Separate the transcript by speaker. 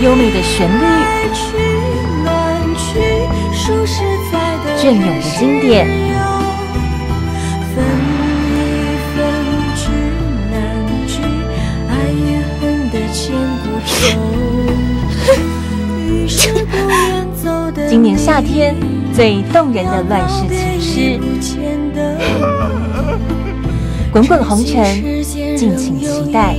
Speaker 1: 优美的旋律，隽永的经典。今年夏天最动人的乱世情诗，滚滚红尘，敬请期待。